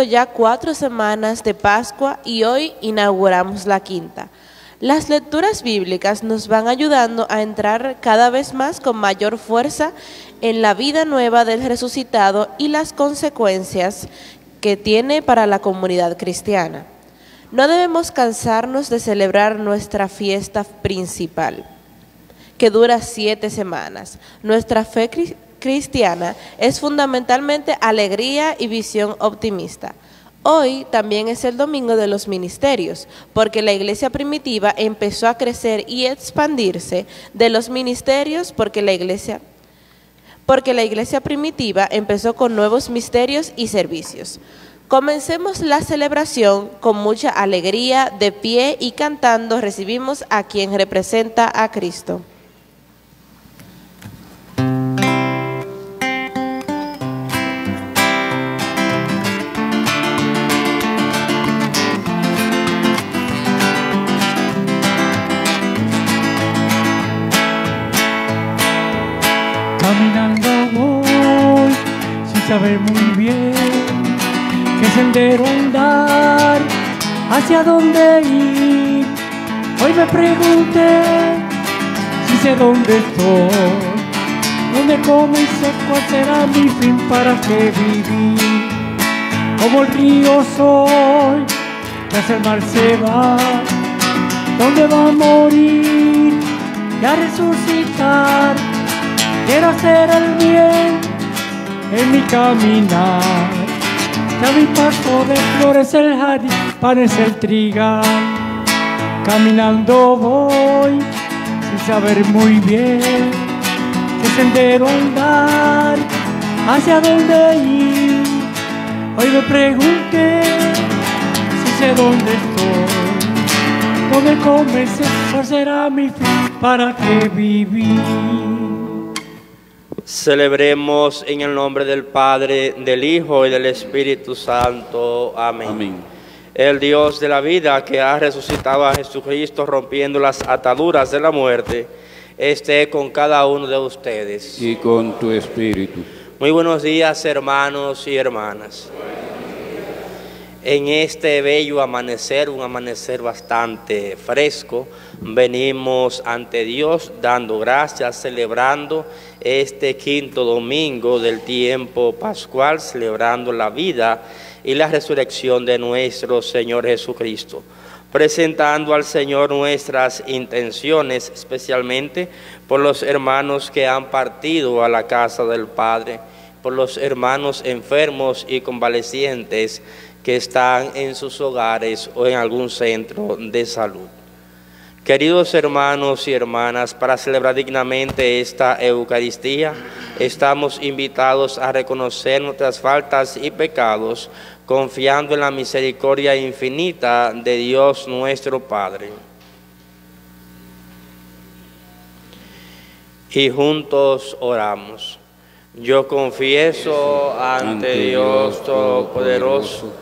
ya cuatro semanas de Pascua y hoy inauguramos la quinta. Las lecturas bíblicas nos van ayudando a entrar cada vez más con mayor fuerza en la vida nueva del resucitado y las consecuencias que tiene para la comunidad cristiana. No debemos cansarnos de celebrar nuestra fiesta principal, que dura siete semanas. Nuestra fe cristiana es fundamentalmente alegría y visión optimista. Hoy también es el domingo de los ministerios, porque la iglesia primitiva empezó a crecer y expandirse de los ministerios porque la iglesia porque la iglesia primitiva empezó con nuevos misterios y servicios. Comencemos la celebración con mucha alegría, de pie y cantando recibimos a quien representa a Cristo. Saber muy bien qué sendero andar, hacia dónde ir. Hoy me pregunté si sé dónde estoy, dónde comencé, cuál será mi fin, para qué vivir. Como el río soy, tras el mar se va, dónde va a morir y a resucitar. Quiero hacer el bien en mi caminar. Ya mi paso de flores el jardín, parece el trigal. Caminando voy, sin saber muy bien qué sendero andar, hacia dónde ir. Hoy me pregunté si sé dónde estoy, dónde comencé, cuál será mi fin, para qué vivir. Celebremos en el nombre del Padre, del Hijo y del Espíritu Santo. Amén. El Dios de la vida que ha resucitado a Jesucristo rompiendo las ataduras de la muerte, esté con cada uno de ustedes. Y con tu espíritu. Muy buenos días hermanos y hermanas. En este bello amanecer, un amanecer bastante fresco, venimos ante Dios dando gracias, celebrando este quinto domingo del tiempo pascual, celebrando la vida y la resurrección de nuestro Señor Jesucristo, presentando al Señor nuestras intenciones, especialmente por los hermanos que han partido a la casa del Padre, por los hermanos enfermos y convalecientes que están en sus hogares o en algún centro de salud. Queridos hermanos y hermanas, para celebrar dignamente esta Eucaristía, estamos invitados a reconocer nuestras faltas y pecados, confiando en la misericordia infinita de Dios nuestro Padre. Y juntos oramos. Yo confieso ante Dios Todopoderoso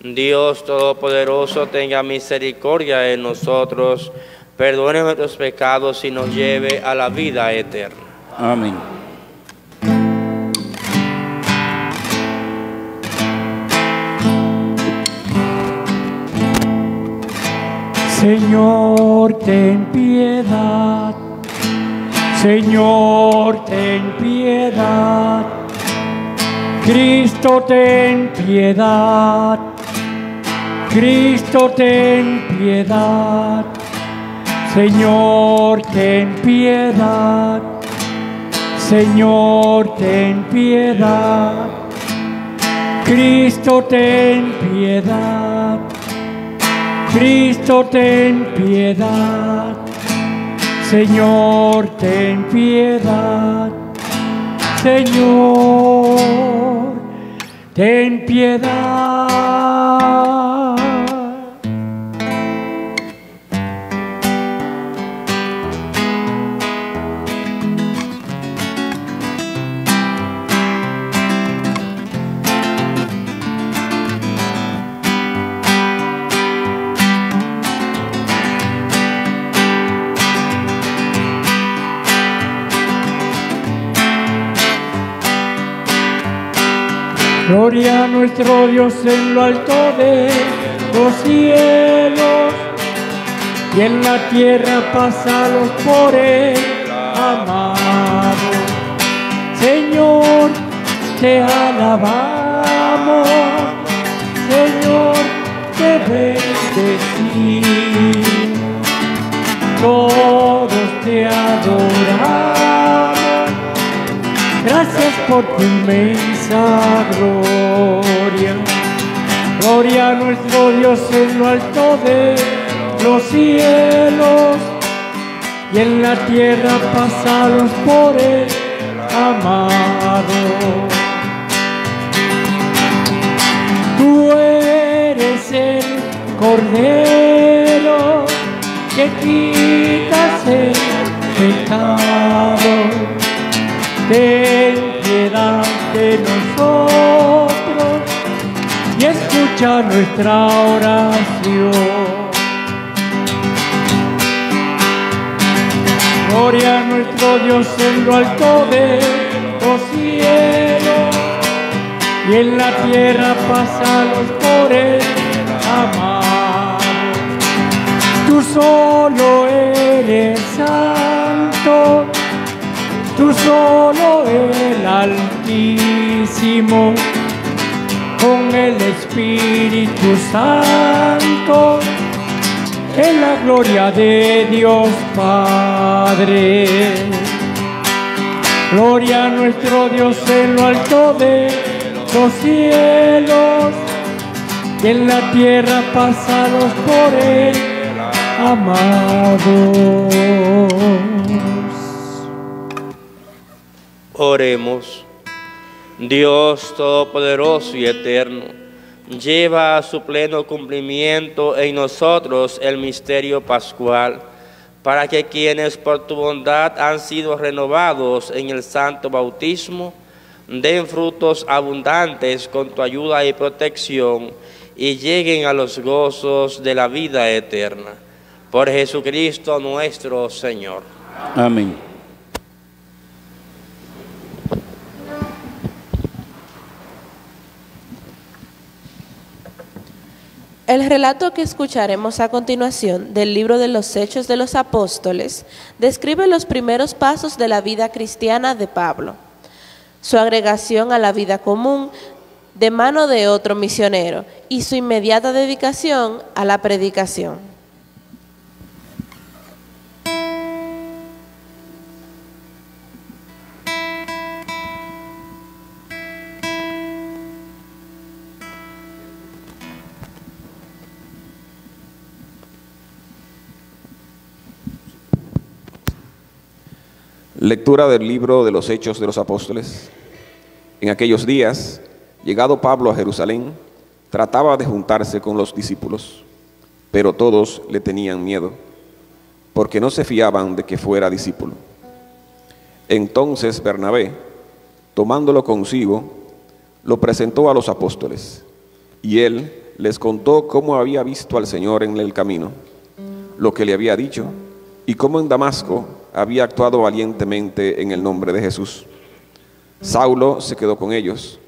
Dios Todopoderoso tenga misericordia de nosotros, perdone nuestros pecados y nos lleve a la vida eterna. Amén. Señor, ten piedad. Señor, ten piedad. Cristo, ten piedad. Cristo, ten piedad. Señor, ten piedad. Señor, ten piedad. Cristo, ten piedad. Cristo, ten piedad. Señor, ten piedad. Señor, ten piedad. Gloria a nuestro Dios en lo alto de los cielos y en la tierra pasados por él amado. Señor, te alabamos, Señor, te bendecimos, todos te adoramos. Gracias por tu inmensa gloria. Gloria a nuestro Dios en lo alto de los cielos y en la tierra pasados por él amado. Tú eres el cordero que quitas el pecado ten piedad de nosotros y escucha nuestra oración. Gloria a nuestro Dios en lo alto de los cielos y en la tierra pasados por él amados. Tú solo eres santo tú solo el Altísimo, con el Espíritu Santo, en la gloria de Dios Padre. Gloria a nuestro Dios en lo alto de los cielos, y en la tierra pasados por él, amados. Oremos. Dios Todopoderoso y Eterno, lleva a su pleno cumplimiento en nosotros el misterio pascual, para que quienes por tu bondad han sido renovados en el santo bautismo, den frutos abundantes con tu ayuda y protección y lleguen a los gozos de la vida eterna. Por Jesucristo nuestro Señor. Amén. El relato que escucharemos a continuación del libro de los Hechos de los Apóstoles describe los primeros pasos de la vida cristiana de Pablo, su agregación a la vida común de mano de otro misionero y su inmediata dedicación a la predicación. Lectura del libro de los Hechos de los Apóstoles. En aquellos días, llegado Pablo a Jerusalén, trataba de juntarse con los discípulos, pero todos le tenían miedo, porque no se fiaban de que fuera discípulo. Entonces Bernabé, tomándolo consigo, lo presentó a los apóstoles, y él les contó cómo había visto al Señor en el camino, lo que le había dicho, y cómo en Damasco había actuado valientemente en el nombre de Jesús. Saulo se quedó con ellos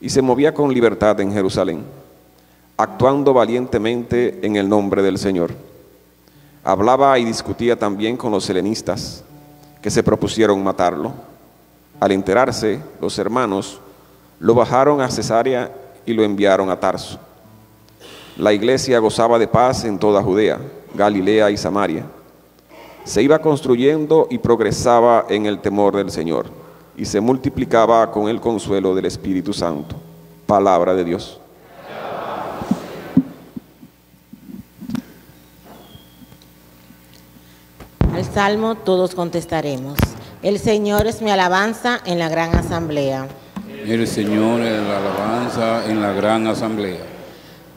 y se movía con libertad en Jerusalén, actuando valientemente en el nombre del Señor. Hablaba y discutía también con los helenistas, que se propusieron matarlo. Al enterarse, los hermanos lo bajaron a Cesarea y lo enviaron a Tarso. La iglesia gozaba de paz en toda Judea, Galilea y Samaria se iba construyendo y progresaba en el temor del Señor y se multiplicaba con el consuelo del Espíritu Santo. Palabra de Dios. Al salmo todos contestaremos. El Señor es mi alabanza en la gran asamblea. El Señor es la alabanza en la gran asamblea.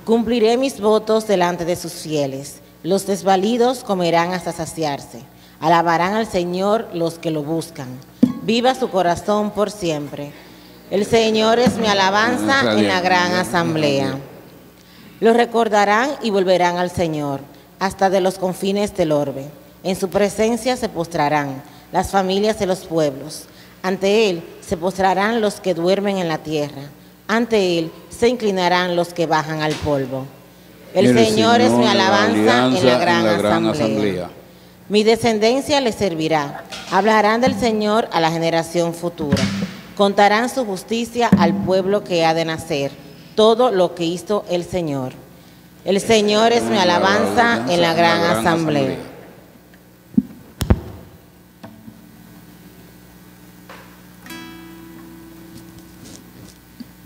Cumpliré mis votos delante de sus fieles. Los desvalidos comerán hasta saciarse. Alabarán al Señor los que lo buscan. Viva su corazón por siempre. El Señor es mi alabanza en la gran asamblea. Lo recordarán y volverán al Señor, hasta de los confines del orbe. En su presencia se postrarán las familias de los pueblos. Ante Él se postrarán los que duermen en la tierra. Ante Él se inclinarán los que bajan al polvo. El, Señor, es mi alabanza en la gran, asamblea. asamblea. Mi descendencia le servirá. Hablarán del Señor a la generación futura. Contarán su justicia al pueblo que ha de nacer, todo lo que hizo el Señor. El Señor es mi alabanza en la gran asamblea.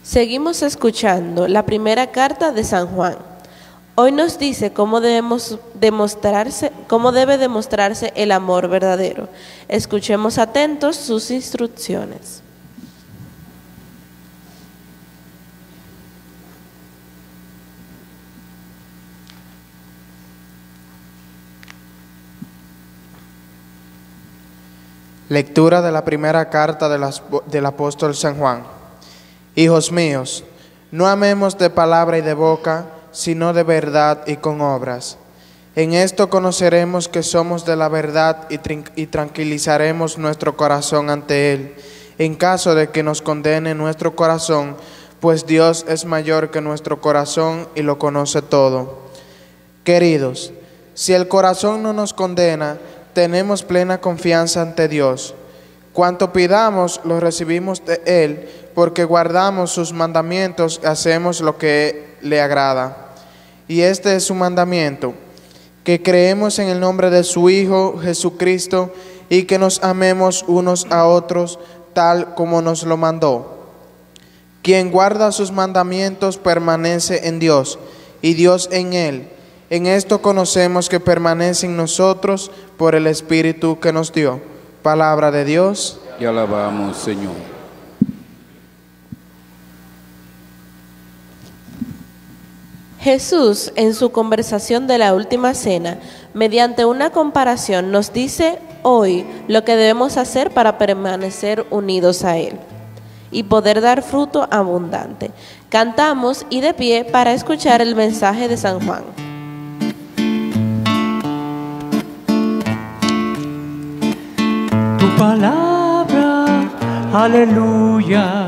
Seguimos escuchando la primera carta de San Juan. Hoy nos dice cómo debemos demostrarse, cómo debe demostrarse el amor verdadero. Escuchemos atentos sus instrucciones. Lectura de la primera carta del apóstol San Juan. Hijos míos, no amemos de palabra y de boca, sino de verdad y con obras. En esto conoceremos que somos de la verdad y, tranquilizaremos nuestro corazón ante Él, en caso de que nos condene nuestro corazón, pues Dios es mayor que nuestro corazón y lo conoce todo. Queridos, si el corazón no nos condena, tenemos plena confianza ante Dios. Cuanto pidamos, lo recibimos de Él, porque guardamos sus mandamientos y hacemos lo que le agrada. Y este es su mandamiento, que creemos en el nombre de su Hijo Jesucristo y que nos amemos unos a otros tal como nos lo mandó. Quien guarda sus mandamientos permanece en Dios y Dios en él. En esto conocemos que permanece en nosotros por el Espíritu que nos dio. Palabra de Dios. Y alabamos, Señor. Jesús, en su conversación de la última cena, mediante una comparación, nos dice hoy lo que debemos hacer para permanecer unidos a Él y poder dar fruto abundante. Cantamos y de pie para escuchar el mensaje de San Juan. palabra, aleluya,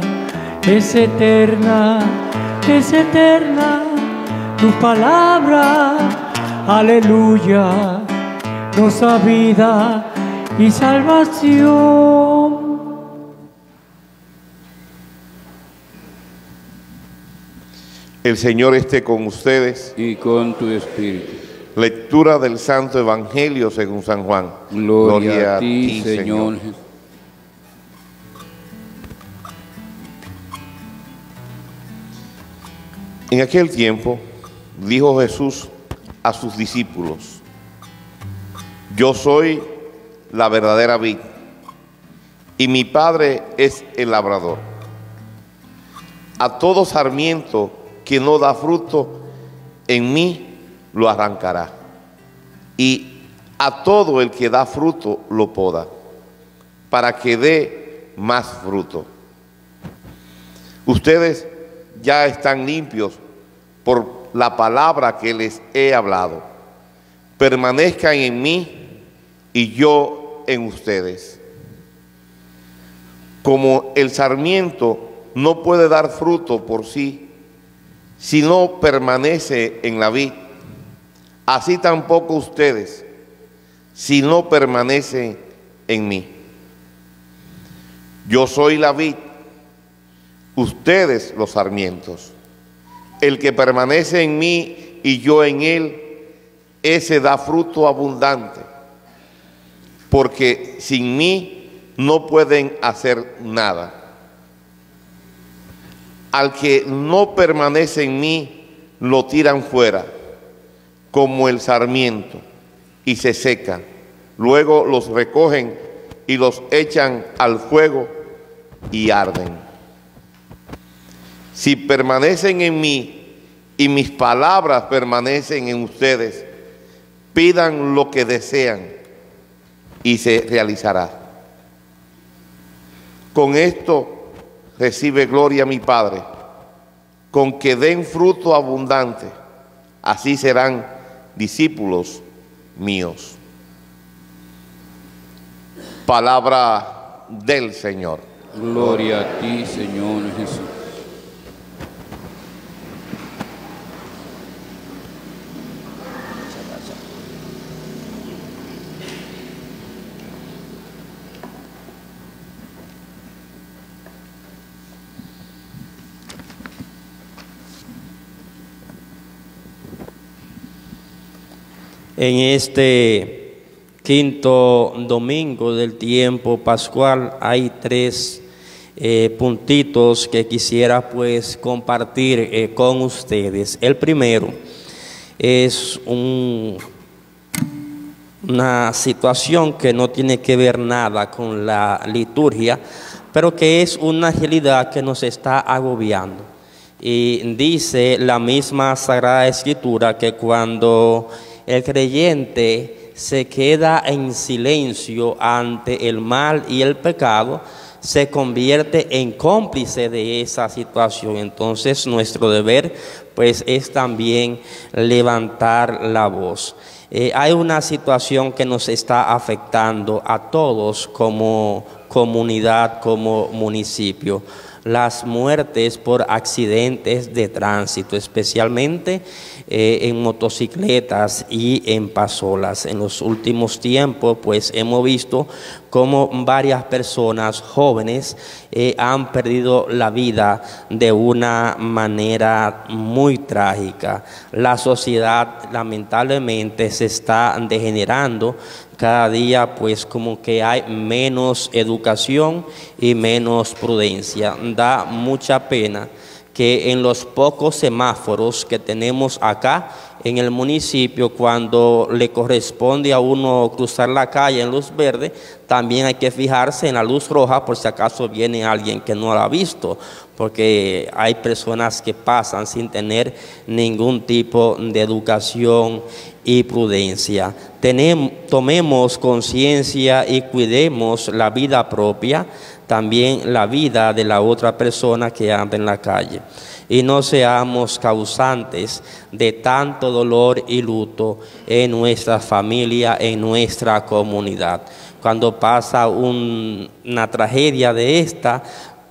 es eterna, es eterna. Tu palabra, aleluya, nos da vida y salvación. El Señor esté con ustedes. Y con tu espíritu. Lectura del Santo Evangelio según San Juan. Gloria, a ti, Señor. En aquel tiempo dijo Jesús a sus discípulos, yo soy la verdadera vid y mi Padre es el labrador. A todo sarmiento que no da fruto en mí, lo arrancará. Y a todo el que da fruto lo poda, para que dé más fruto. Ustedes ya están limpios por la palabra que les he hablado. Permanezcan en mí y yo en ustedes. Como el sarmiento no puede dar fruto por sí si no permanece en la vid, así tampoco ustedes, si no permanecen en mí. Yo soy la vid, ustedes los sarmientos. El que permanece en mí y yo en él, ese da fruto abundante, porque sin mí no pueden hacer nada. Al que no permanece en mí, lo tiran fuera como el sarmiento y se secan. Luego los recogen y los echan al fuego y arden. Si permanecen en mí y mis palabras permanecen en ustedes, pidan lo que desean y se realizará. Con esto recibe gloria mi Padre, con que den fruto abundante, así serán discípulos míos. Palabra del Señor. Gloria a ti, Señor Jesús. En este quinto domingo del tiempo pascual hay tres eh, puntitos que quisiera pues compartir eh, con ustedes. El primero es un- una situación que no tiene que ver nada con la liturgia, pero que es una realidad que nos está agobiando. Y dice la misma Sagrada Escritura que cuando el creyente se queda en silencio ante el mal y el pecado, se convierte en cómplice de esa situación. Entonces nuestro deber pues es también levantar la voz. Eh, hay una situación que nos está afectando a todos como comunidad, como municipio. Las muertes por accidentes de tránsito, especialmente eh, en motocicletas y en pasolas. En los últimos tiempos, pues hemos visto cómo varias personas jóvenes eh, han perdido la vida de una manera muy trágica. La sociedad lamentablemente se está degenerando cada día pues como que hay menos educación y menos prudencia. Da mucha pena que en los pocos semáforos que tenemos acá en el municipio, cuando le corresponde a uno cruzar la calle en luz verde, también hay que fijarse en la luz roja por si acaso viene alguien que no la ha visto, porque hay personas que pasan sin tener ningún tipo de educación y prudencia. Tenem- tomemos conciencia y cuidemos la vida propia, también la vida de la otra persona que anda en la calle. Y no seamos causantes de tanto dolor y luto en nuestra familia, en nuestra comunidad. Cuando pasa un- una tragedia de esta,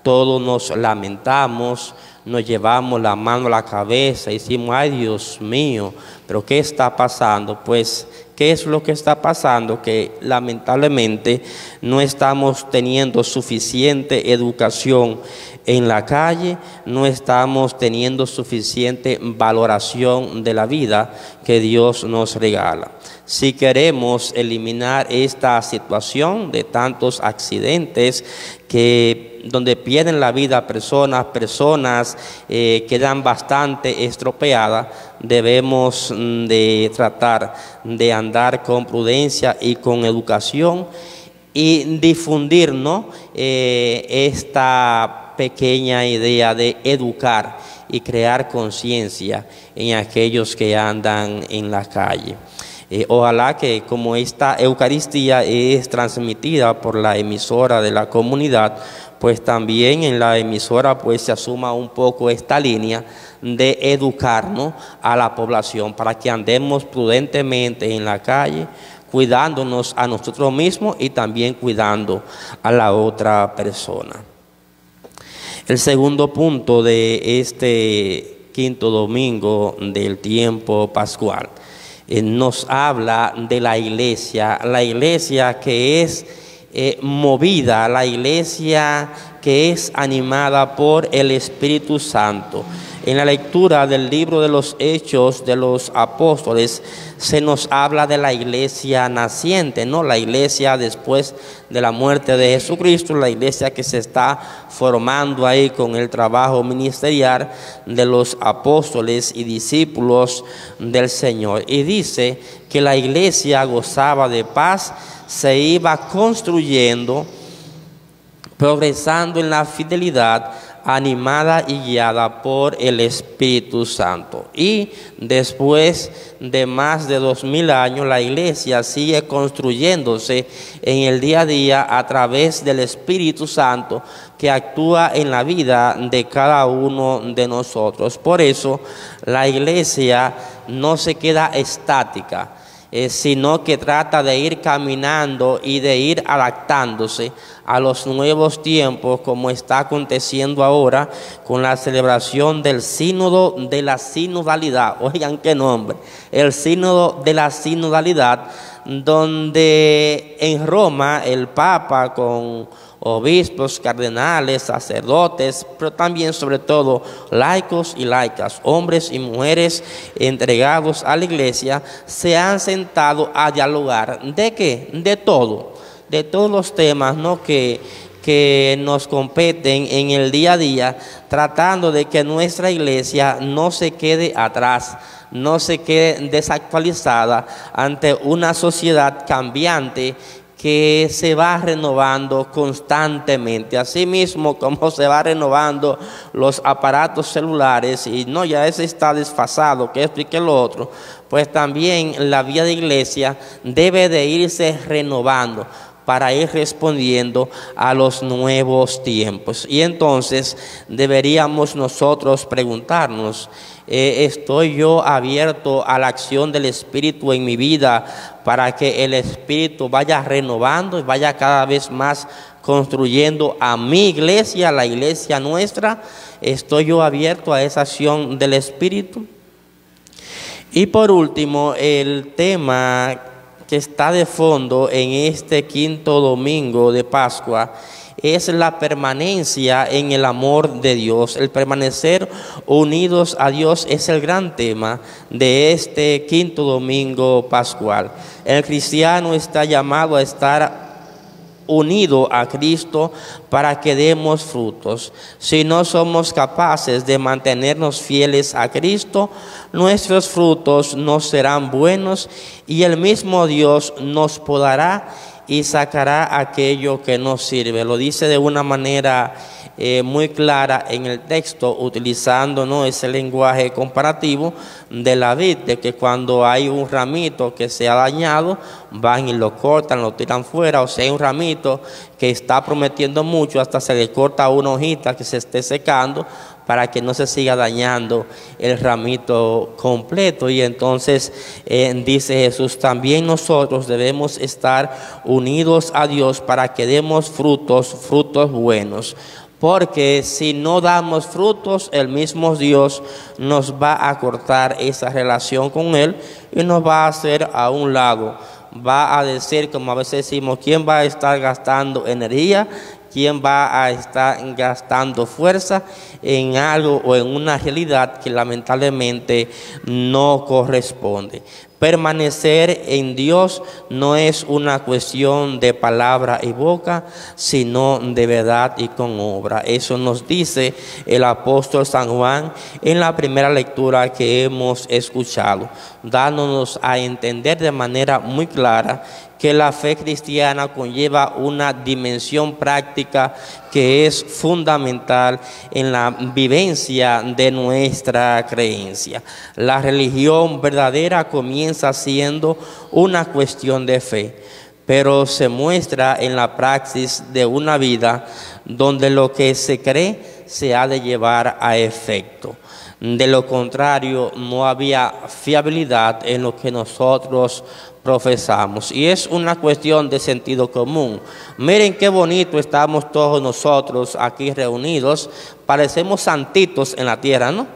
todos nos lamentamos, nos llevamos la mano a la cabeza y decimos, ay Dios mío, pero ¿qué está pasando? Pues, ¿qué es lo que está pasando? Que lamentablemente no estamos teniendo suficiente educación en la calle, no estamos teniendo suficiente valoración de la vida que Dios nos regala. Si queremos eliminar esta situación de tantos accidentes que donde pierden la vida personas, personas eh, quedan bastante estropeadas, debemos mm, de tratar de andar con prudencia y con educación y difundir ¿no? Eh, esta pequeña idea de educar y crear conciencia en aquellos que andan en la calle. Eh, ojalá que como esta Eucaristía es transmitida por la emisora de la comunidad, pues también en la emisora pues se asuma un poco esta línea de educarnos a la población para que andemos prudentemente en la calle, cuidándonos a nosotros mismos y también cuidando a la otra persona. El segundo punto de este quinto domingo del tiempo pascual eh, nos habla de la iglesia, la iglesia que es eh, movida, la iglesia que es animada por el Espíritu Santo. En la lectura del libro de los Hechos de los Apóstoles se nos habla de la iglesia naciente, ¿no? La iglesia después de la muerte de Jesucristo, la iglesia que se está formando ahí con el trabajo ministerial de los apóstoles y discípulos del Señor. Y dice que la iglesia gozaba de paz, se iba construyendo progresando en la fidelidad animada y guiada por el Espíritu Santo. Y después de más de dos mil años, la iglesia sigue construyéndose en el día a día a través del Espíritu Santo que actúa en la vida de cada uno de nosotros. Por eso la iglesia no se queda estática eh, sino que trata de ir caminando y de ir adaptándose a los nuevos tiempos, como está aconteciendo ahora con la celebración del sínodo de la sinodalidad. Oigan qué nombre, el sínodo de la sinodalidad, donde en Roma el Papa con obispos, cardenales, sacerdotes, pero también sobre todo laicos y laicas, hombres y mujeres entregados a la iglesia, se han sentado a dialogar. ¿De qué? De todo, de todos los temas ¿no? que, que nos competen en el día a día, tratando de que nuestra iglesia no se quede atrás, no se quede desactualizada ante una sociedad cambiante que se va renovando constantemente. Asimismo, como se va renovando los aparatos celulares y no, ya ese está desfasado, que explique lo otro, pues también la vida de iglesia debe de irse renovando para ir respondiendo a los nuevos tiempos. Y entonces deberíamos nosotros preguntarnos, eh, ¿estoy yo abierto a la acción del Espíritu en mi vida para que el Espíritu vaya renovando y vaya cada vez más construyendo a mi iglesia, la iglesia nuestra? ¿Estoy yo abierto a esa acción del Espíritu? Y por último, el tema que está de fondo en este quinto domingo de Pascua es la permanencia en el amor de Dios. El permanecer unidos a Dios es el gran tema de este quinto domingo pascual. El cristiano está llamado a estar unido a Cristo para que demos frutos. Si no somos capaces de mantenernos fieles a Cristo, nuestros frutos no serán buenos y el mismo Dios nos podará y sacará aquello que no sirve. Lo dice de una manera eh, muy clara en el texto, utilizando ¿no? ese lenguaje comparativo de la vid, de que cuando hay un ramito que se ha dañado, van y lo cortan, lo tiran fuera, o sea, hay un ramito que está prometiendo mucho, hasta se le corta una hojita que se esté secando, para que no se siga dañando el ramito completo. Y entonces eh, dice Jesús, también nosotros debemos estar unidos a Dios para que demos frutos, frutos buenos. Porque si no damos frutos, el mismo Dios nos va a cortar esa relación con Él y nos va a hacer a un lado. Va a decir, como a veces decimos, ¿quién va a estar gastando energía quién va a estar gastando fuerza en algo o en una realidad que lamentablemente no corresponde. Permanecer en Dios no es una cuestión de palabra y boca, sino de verdad y con obra. Eso nos dice el apóstol San Juan en la primera lectura que hemos escuchado, dándonos a entender de manera muy clara que la fe cristiana conlleva una dimensión práctica que es fundamental en la vivencia de nuestra creencia. La religión verdadera comienza siendo una cuestión de fe, pero se muestra en la praxis de una vida donde lo que se cree se ha de llevar a efecto. De lo contrario, no había fiabilidad en lo que nosotros profesamos. Y es una cuestión de sentido común. Miren qué bonito estamos todos nosotros aquí reunidos. Parecemos santitos en la tierra, ¿no?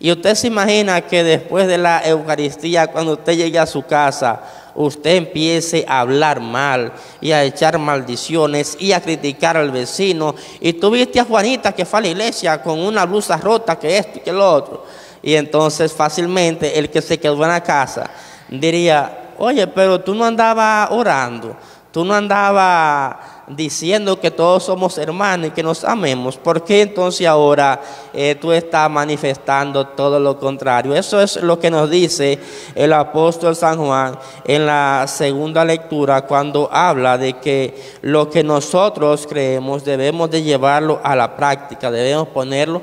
Y usted se imagina que después de la Eucaristía, cuando usted llegue a su casa, usted empiece a hablar mal y a echar maldiciones y a criticar al vecino. Y tuviste a Juanita que fue a la iglesia con una blusa rota, que esto y que lo otro. Y entonces fácilmente el que se quedó en la casa diría, oye, pero tú no andabas orando tú no andabas diciendo que todos somos hermanos y que nos amemos, ¿por qué entonces ahora eh, tú estás manifestando todo lo contrario? Eso es lo que nos dice el apóstol San Juan en la segunda lectura cuando habla de que lo que nosotros creemos debemos de llevarlo a la práctica, debemos ponerlo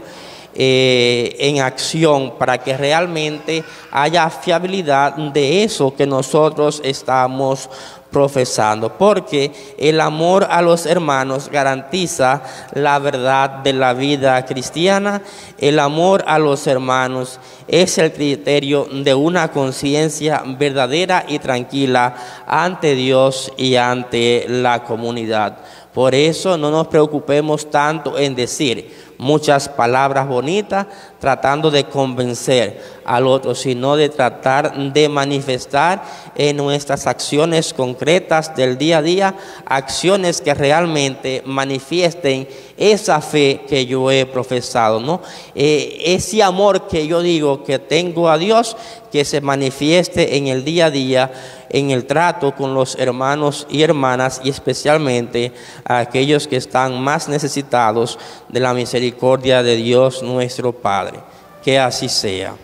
eh, en acción para que realmente haya fiabilidad de eso que nosotros estamos profesando, porque el amor a los hermanos garantiza la verdad de la vida cristiana, el amor a los hermanos es el criterio de una conciencia verdadera y tranquila ante Dios y ante la comunidad. Por eso no nos preocupemos tanto en decir, muchas palabras bonitas tratando de convencer al otro, sino de tratar de manifestar en nuestras acciones concretas del día a día, acciones que realmente manifiesten esa fe que yo he profesado, ¿no? Eh, ese amor que yo digo que tengo a Dios, que se manifieste en el día a día, en el trato con los hermanos y hermanas y especialmente a aquellos que están más necesitados de la misericordia de Dios nuestro Padre. Que así sea.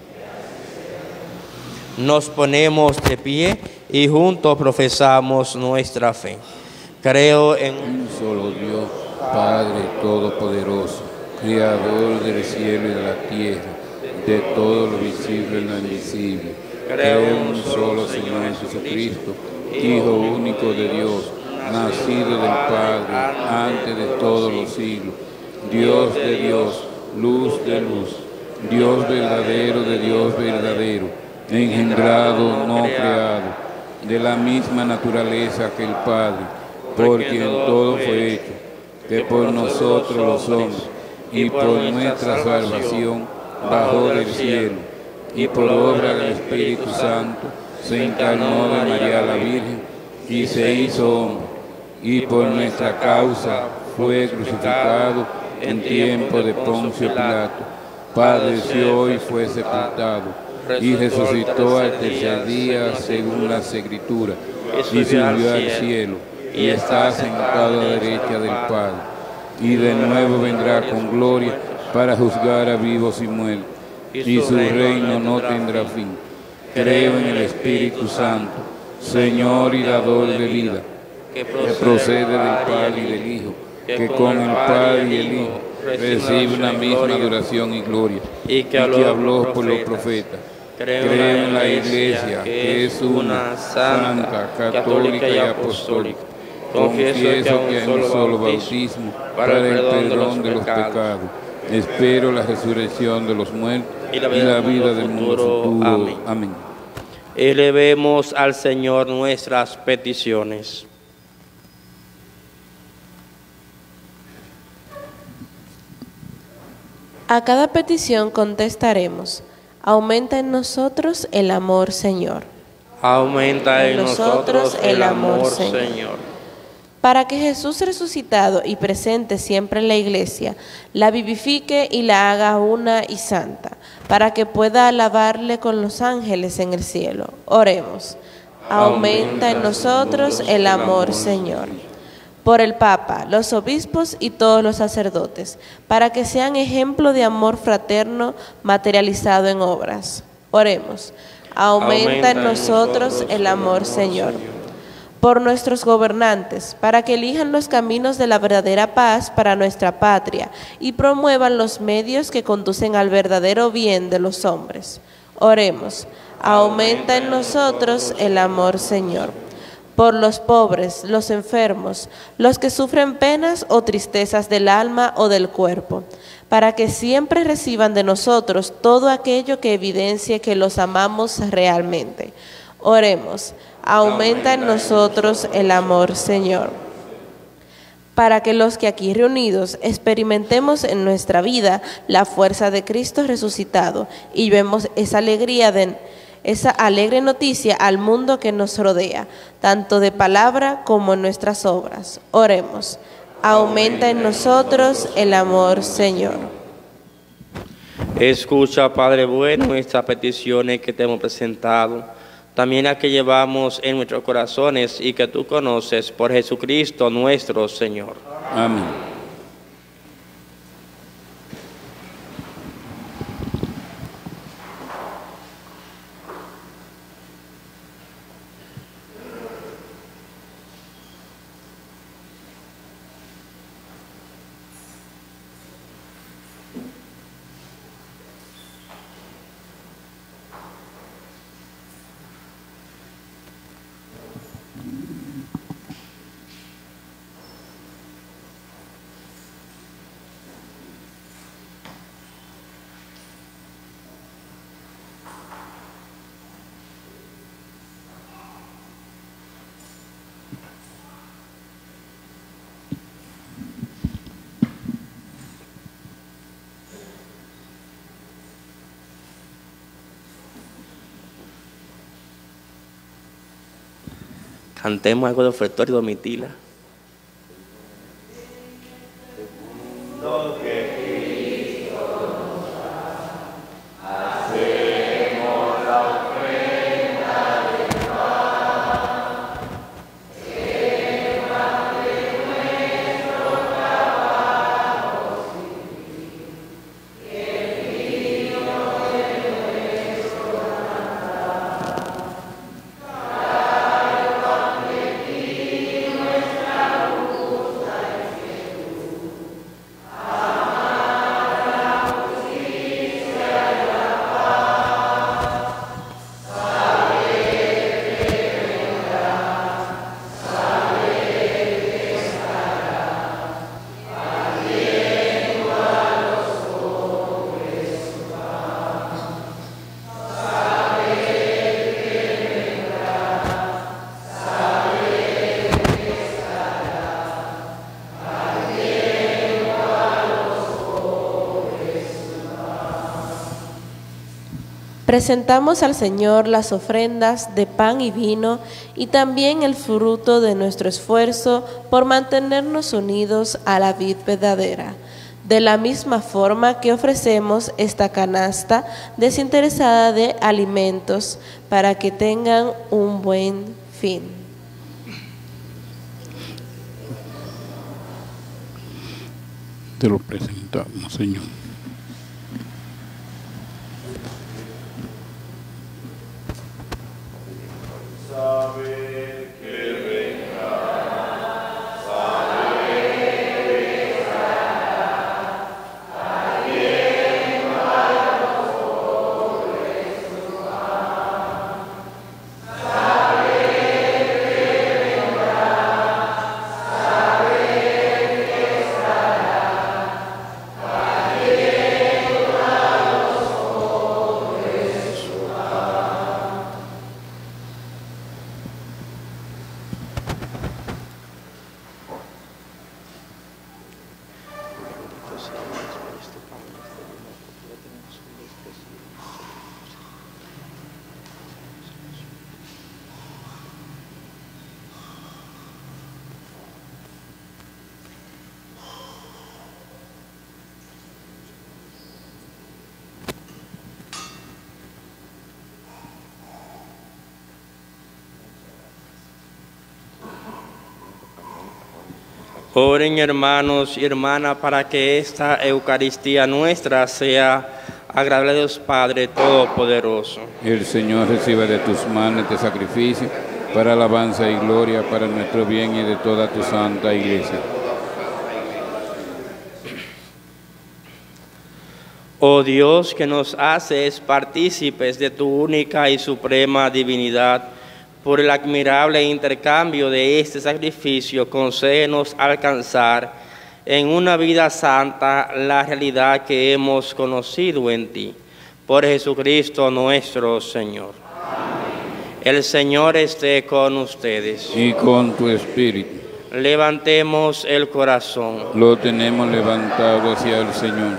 Nos ponemos de pie y juntos profesamos nuestra fe. Creo en Un solo Dios, Padre Todopoderoso, Creador del cielo y de la tierra, de todo lo visible y lo invisible. Creo en un solo Señor Jesucristo, Hijo único de Dios, nacido del Padre antes de todos los siglos, Dios de Dios, luz de luz, Dios verdadero de Dios verdadero, engendrado, no creado, de la misma naturaleza que el Padre, por quien todo fue hecho, que por nosotros los hombres y por nuestra salvación bajó del cielo y por obra del Espíritu Santo se encarnó de María la Virgen y se hizo hombre y por nuestra causa fue crucificado en tiempo de Poncio Pilato, padeció y fue sepultado y resucitó al tercer día según las escrituras y subió al cielo y está sentado a la derecha del Padre y de nuevo vendrá con gloria para juzgar a vivos y muertos y su reino no tendrá fin. Creo en el Espíritu Santo, Señor y dador de vida, que procede del Padre y del Hijo, que con el Padre y el Hijo recibe una misma adoración y gloria, y que habló por los profetas. Creo en la Iglesia, que es una, santa, católica y apostólica. Confieso que hay un solo bautismo para el perdón de los pecados. Espero la resurrección de los muertos y la vida, del mundo futuro. Amén. Amén. Elevemos al Señor nuestras peticiones. A cada petición contestaremos. Aumenta en nosotros el amor, Señor. Aumenta en nosotros el amor, Señor. Para que Jesús resucitado y presente siempre en la iglesia, la vivifique y la haga una y santa, para que pueda alabarle con los ángeles en el cielo. Oremos. Aumenta en nosotros el amor, Señor. Por el Papa, los obispos y todos los sacerdotes, para que sean ejemplo de amor fraterno materializado en obras. Oremos. Aumenta en nosotros el amor, Señor por nuestros gobernantes, para que elijan los caminos de la verdadera paz para nuestra patria y promuevan los medios que conducen al verdadero bien de los hombres. Oremos, aumenta en nosotros el amor, Señor. Por los pobres, los enfermos, los que sufren penas o tristezas del alma o del cuerpo, para que siempre reciban de nosotros todo aquello que evidencie que los amamos realmente. Oremos, aumenta en nosotros el amor, Señor. Para que los que aquí reunidos experimentemos en nuestra vida la fuerza de Cristo resucitado y vemos esa alegría de esa alegre noticia al mundo que nos rodea, tanto de palabra como en nuestras obras. Oremos. Aumenta en nosotros el amor, Señor. Escucha, Padre bueno, estas peticiones que te hemos presentado también la que llevamos en nuestros corazones y que tú conoces por Jesucristo nuestro Señor. Amén. Cantemos algo de ofertorio y domitila. Presentamos al Señor las ofrendas de pan y vino y también el fruto de nuestro esfuerzo por mantenernos unidos a la vid verdadera. De la misma forma que ofrecemos esta canasta desinteresada de alimentos para que tengan un buen fin. Te lo presentamos, Señor. Oren hermanos y hermanas para que esta Eucaristía nuestra sea agradable a Dios Padre Todopoderoso. El Señor reciba de tus manos este sacrificio para alabanza y gloria, para nuestro bien y de toda tu santa iglesia. Oh Dios que nos haces partícipes de tu única y suprema divinidad, por el admirable intercambio de este sacrificio, concédenos alcanzar en una vida santa la realidad que hemos conocido en ti. Por Jesucristo nuestro Señor. El Señor esté con ustedes. Y con tu espíritu. Levantemos el corazón. Lo tenemos levantado hacia el Señor.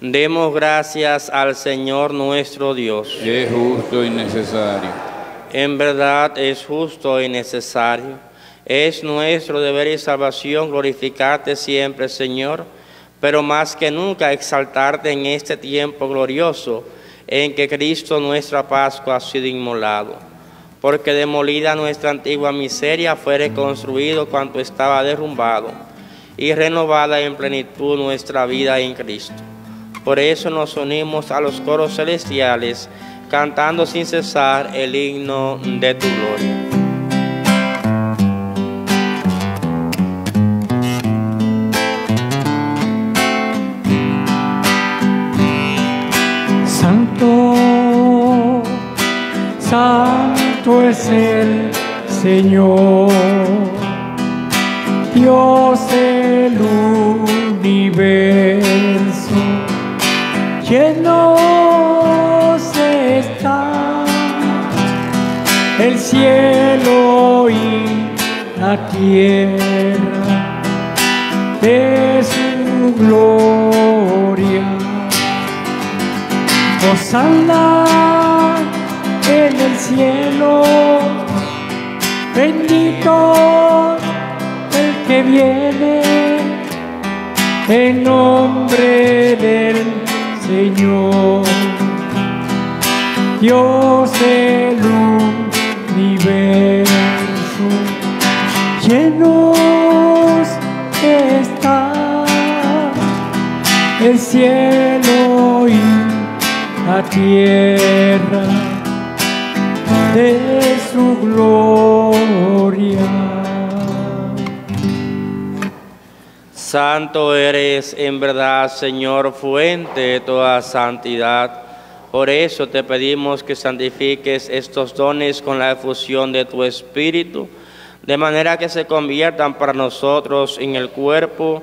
Demos gracias al Señor nuestro Dios. Es justo y necesario. En verdad es justo y necesario. Es nuestro deber y salvación glorificarte siempre, Señor, pero más que nunca exaltarte en este tiempo glorioso en que Cristo nuestra Pascua ha sido inmolado. Porque demolida nuestra antigua miseria fue reconstruido cuanto estaba derrumbado y renovada en plenitud nuestra vida en Cristo. Por eso nos unimos a los coros celestiales, cantando sin cesar el himno de tu gloria. Santo, santo es el Señor, Dios del universo, llenos el cielo y la tierra de su gloria. Hosanna en el cielo, bendito el que viene en nombre del Señor. Dios del cielo y la tierra de su gloria. Santo eres en verdad, Señor, fuente de toda santidad. Por eso te pedimos que santifiques estos dones con la efusión de tu Espíritu, de manera que se conviertan para nosotros en el cuerpo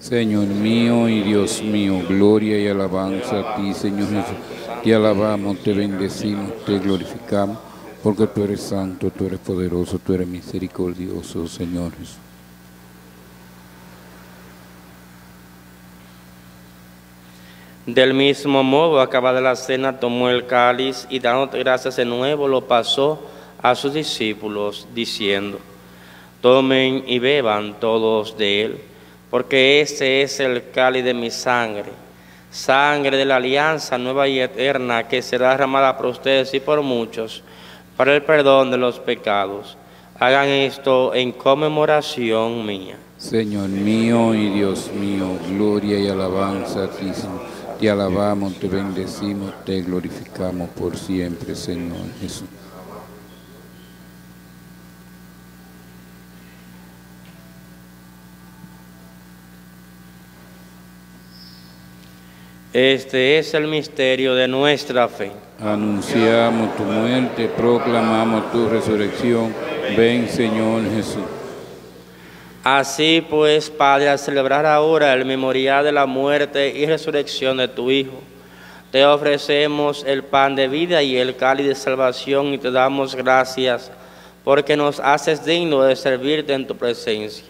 Señor mío y Dios mío, gloria y alabanza a ti, Señor Jesús. Te alabamos, te bendecimos, te glorificamos, porque tú eres santo, tú eres poderoso, tú eres misericordioso, Señor Jesús. Del mismo modo, acabada la cena, tomó el cáliz y dándote gracias de nuevo, lo pasó a sus discípulos, diciendo, tomen y beban todos de él, porque este es el cáliz de mi sangre, sangre de la alianza nueva y eterna que será derramada por ustedes y por muchos para el perdón de los pecados. Hagan esto en conmemoración mía. Señor mío y Dios mío, gloria y alabanza a ti. Te alabamos, te bendecimos, te glorificamos por siempre, Señor Jesús. Este es el misterio de nuestra fe. Anunciamos tu muerte, proclamamos tu resurrección. Ven, Señor Jesús. Así pues, Padre, al celebrar ahora el memorial de la muerte y resurrección de tu Hijo, te ofrecemos el pan de vida y el cáliz de salvación y te damos gracias porque nos haces digno de servirte en tu presencia.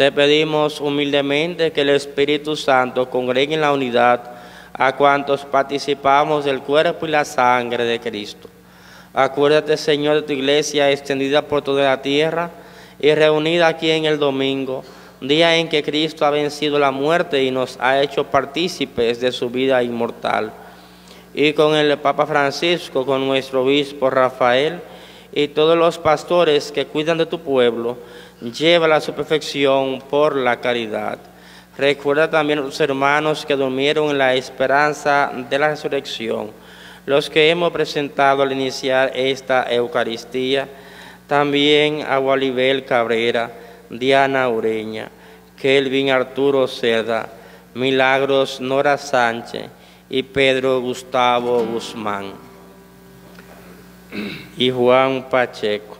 Te pedimos humildemente que el Espíritu Santo congregue en la unidad a cuantos participamos del cuerpo y la sangre de Cristo. Acuérdate, Señor, de tu iglesia extendida por toda la tierra y reunida aquí en el domingo, día en que Cristo ha vencido la muerte y nos ha hecho partícipes de su vida inmortal. Y con el Papa Francisco, con nuestro obispo Rafael y todos los pastores que cuidan de tu pueblo, llévala a su perfección por la caridad. Recuerda también a los hermanos que durmieron en la esperanza de la resurrección, los que hemos presentado al iniciar esta Eucaristía, también a Walibel Cabrera, Diana Ureña, Kelvin Arturo Cerda, Milagros Nora Sánchez y Pedro Gustavo Guzmán y Juan Pacheco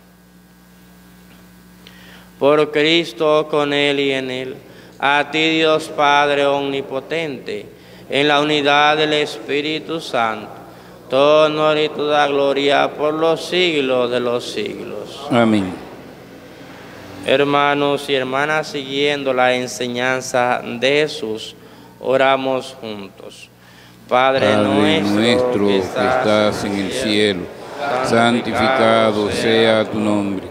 Por Cristo, con Él y en Él, a ti Dios Padre Omnipotente, en la unidad del Espíritu Santo, todo honor y toda gloria por los siglos de los siglos. Amén. Hermanos y hermanas, siguiendo la enseñanza de Jesús, oramos juntos. Padre, Padre nuestro, nuestro que estás en el cielo, santificado sea tu nombre.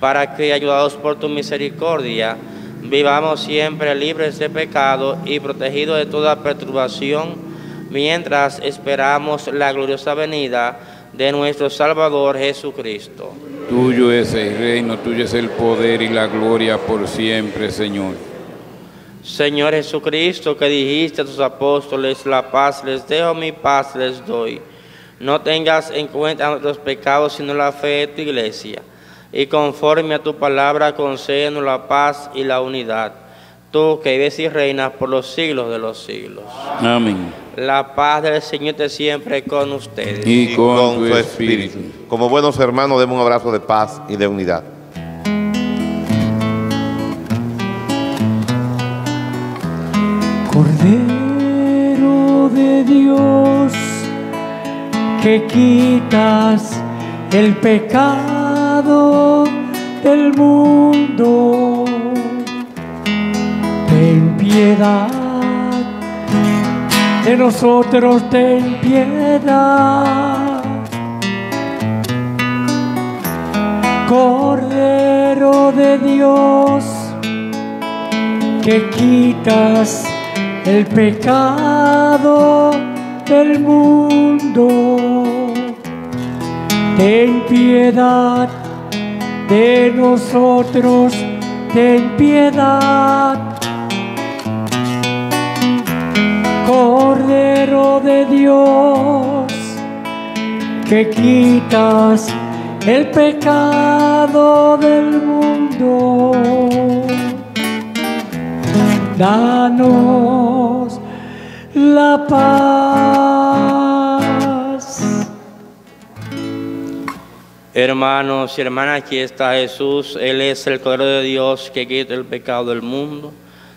para que, ayudados por tu misericordia, vivamos siempre libres de pecado y protegidos de toda perturbación, mientras esperamos la gloriosa venida de nuestro Salvador Jesucristo. Tuyo es el reino, tuyo es el poder y la gloria por siempre, Señor. Señor Jesucristo, que dijiste a tus apóstoles, la paz les dejo, mi paz les doy. No tengas en cuenta nuestros pecados, sino la fe de tu iglesia. Y conforme a tu palabra, concédenos la paz y la unidad. Tú que vives y reinas por los siglos de los siglos. Amén. La paz del Señor esté siempre con ustedes. Y con tu espíritu. Como buenos hermanos, demos un abrazo de paz y de unidad. Cordero de Dios, que quitas el pecado del mundo, ten piedad de nosotros, ten piedad. Cordero de Dios, que quitas el pecado del mundo. Ten piedad de nosotros, ten piedad. Cordero de Dios, que quitas el pecado del mundo danos la paz. Hermanos y hermanas, aquí está Jesús. Él es el Cordero de Dios que quita el pecado del mundo.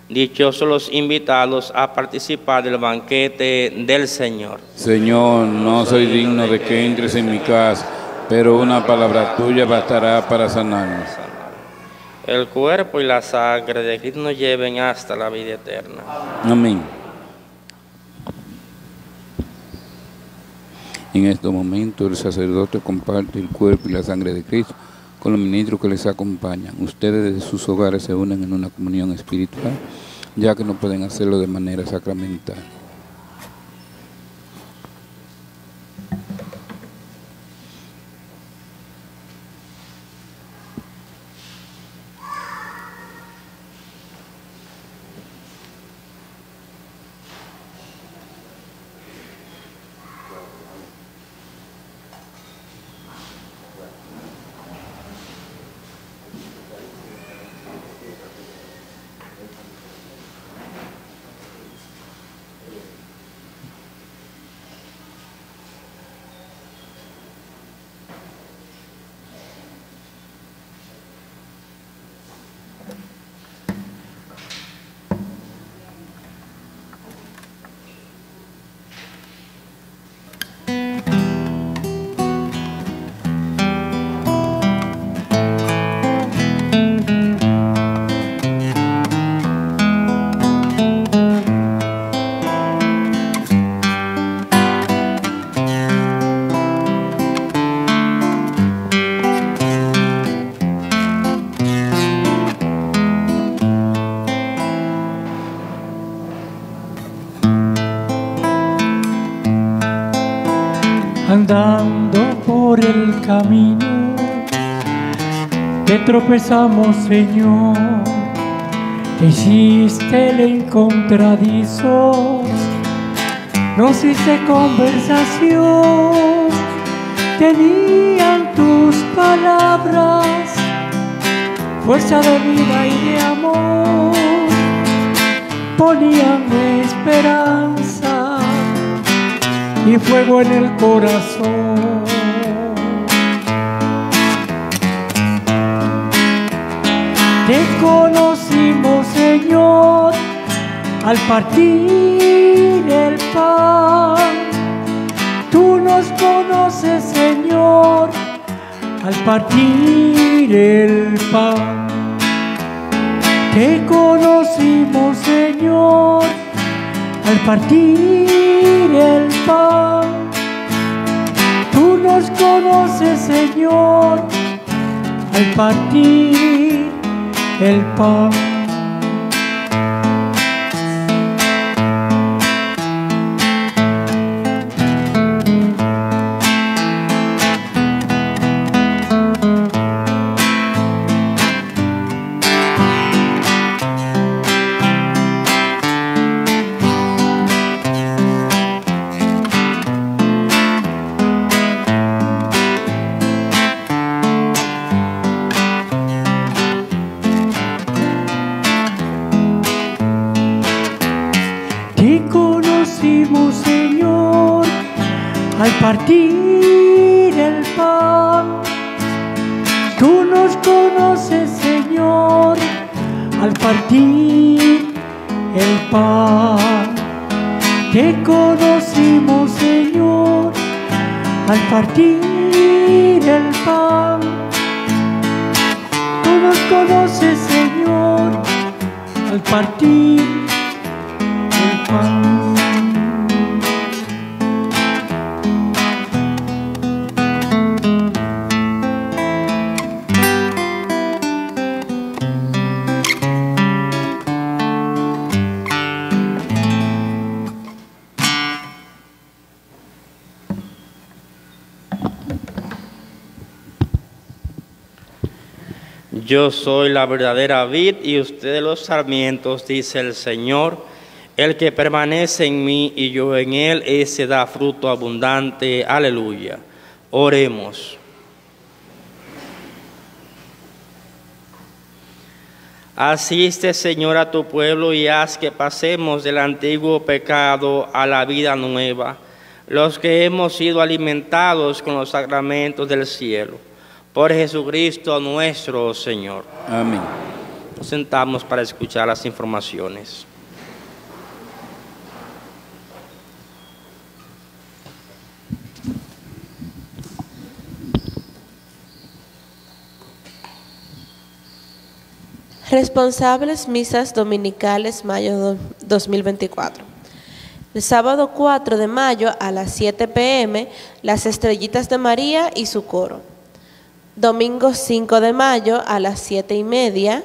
Dichosos los invitados a participar del banquete del Señor. Señor, no soy digno de que entres en mi casa, pero una palabra tuya bastará para sanarme. El cuerpo y la sangre de Cristo nos lleven hasta la vida eterna. Amén. En este momento el sacerdote comparte el cuerpo y la sangre de Cristo con los ministros que les acompañan. Ustedes desde sus hogares se unen en una comunión espiritual, ya que no pueden hacerlo de manera sacramental. Tropezamos, Señor. Hiciste el encontradizo, nos hice conversación, tenían tus palabras, fuerza de vida y de amor, ponían esperanza y fuego en el corazón. Conocimos, Señor, al partir el pan. Tú nos conoces, Señor, al partir el pan. Te conocimos, Señor, al partir el pan. Tú nos conoces, Señor, al partir el pan. Yo soy la verdadera vid y ustedes los sarmientos, dice el Señor. El que permanece en mí y yo en él, ese da fruto abundante. Aleluya. Oremos. Asiste, Señor, a tu pueblo y haz que pasemos del antiguo pecado a la vida nueva, los que hemos sido alimentados con los sacramentos del cielo. Por Jesucristo nuestro Señor. Amén. Nos sentamos para escuchar las informaciones. Responsables misas dominicales mayo do- 2024. El sábado 4 de mayo a las 7 pm, las estrellitas de María y su coro. Domingo 5 de mayo a las 7 y media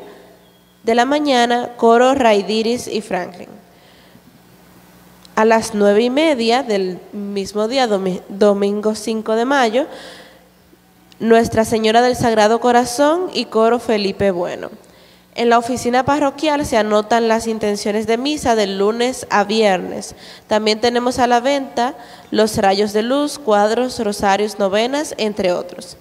de la mañana, coro Raidiris y Franklin. A las 9 y media del mismo día, domi- domingo 5 de mayo, Nuestra Señora del Sagrado Corazón y coro Felipe Bueno. En la oficina parroquial se anotan las intenciones de misa del lunes a viernes. También tenemos a la venta los rayos de luz, cuadros, rosarios, novenas, entre otros.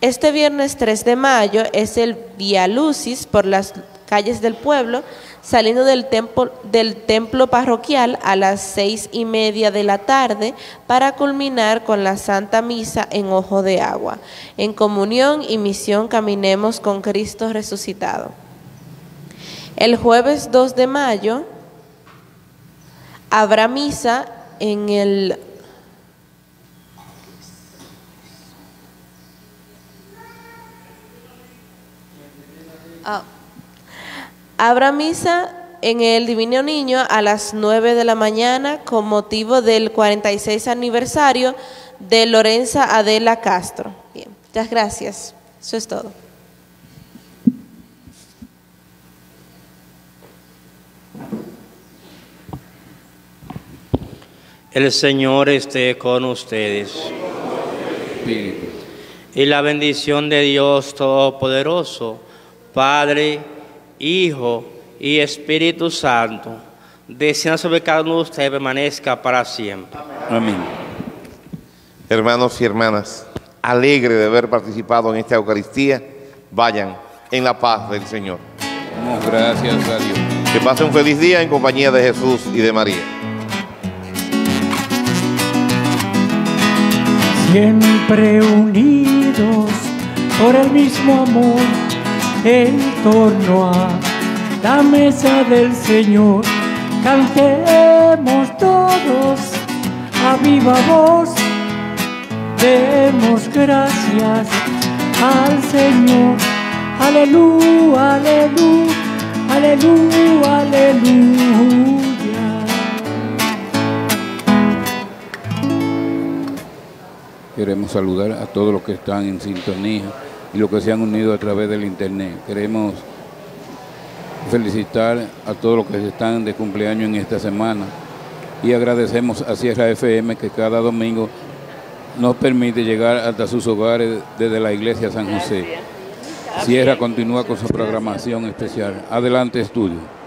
Este viernes 3 de mayo es el Via Lucis por las calles del pueblo, saliendo del templo, del templo parroquial a las seis y media de la tarde para culminar con la Santa Misa en Ojo de Agua. En comunión y misión caminemos con Cristo resucitado. El jueves 2 de mayo habrá misa en el Habrá misa en el Divino Niño a las 9 de la mañana con motivo del 46 aniversario de Lorenza Adela Castro. Bien, muchas gracias. Eso es todo. El Señor esté con ustedes. Y la bendición de Dios Todopoderoso, Padre, Hijo y Espíritu Santo, descienda sobre cada uno de ustedes y permanezca para siempre. Amén. Hermanos y hermanas, alegre de haber participado en esta Eucaristía, vayan en la paz del Señor. Damos gracias a Dios. Que pasen un feliz día en compañía de Jesús y de María. Siempre unidos por el mismo amor en torno a la mesa del Señor. Cantemos todos a viva voz. Demos gracias al Señor. Aleluya, aleluya, aleluya, aleluya. Queremos saludar a todos los que están en sintonía y los que se han unido a través del internet. Queremos felicitar a todos los que están de cumpleaños en esta semana y agradecemos a Sierra FM que cada domingo nos permite llegar hasta sus hogares desde la iglesia San José. Sierra continúa con su programación especial. Adelante, estudio.